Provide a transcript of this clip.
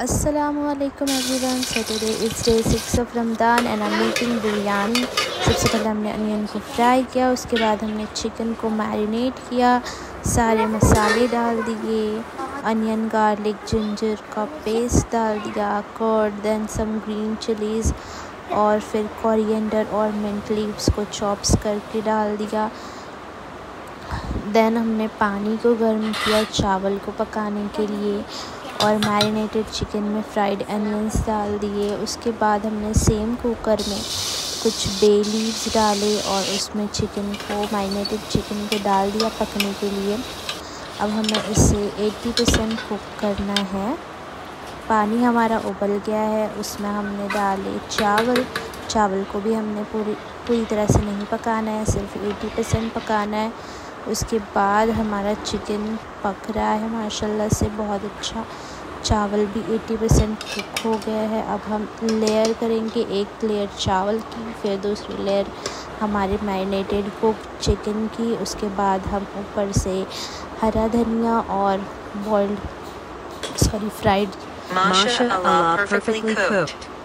असलकम everyone so today it's day six of Ramzan and I making biryani सबसे पहले हमने अनियन को फ्राई किया उसके बाद हमने चिकन को मैरिनेट किया सारे मसाले डाल दिए अनियन गार्लिक जिंजर का पेस्ट डाल दिया curd then some green chillies और फिर कोरिएंडर और मिंट लीव्स को चॉप्स करके डाल दिया। देन हमने पानी को गर्म किया चावल को पकाने के लिए। और मैरिनेटेड चिकन में फ्राइड अनियंस डाल दिए। उसके बाद हमने सेम कुकर में कुछ बे लीव्स डाले और उसमें चिकन को मैरिनेटेड चिकन को डाल दिया पकने के लिए। अब हमें इसे 80 परसेंट कुक करना है। पानी हमारा उबल गया है। उसमें हमने डाले चावल। चावल को भी हमने पूरी पूरी तरह से नहीं पकाना है, सिर्फ़ 80 परसेंट पकाना है। उसके बाद हमारा चिकन पक रहा है, माशाल्लाह से बहुत अच्छा। चावल भी 80 परसेंट कुक हो गया है। अब हम लेयर करेंगे एक लेयर चावल की, फिर दूसरी लेयर हमारे मैरिनेटेड कुक चिकन की। उसके बाद हम ऊपर से हरा धनिया और boiled sorry fried Masha Allah perfectly cooked.